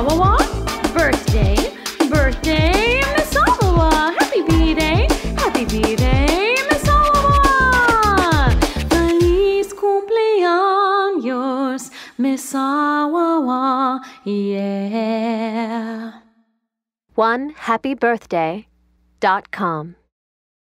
Awawa. Birthday, birthday, Msawawa. Happy B-Day, happy B-Day, Msawawa. Feliz cumpleaños, Msawawa, yeah. One happy birthday dot com.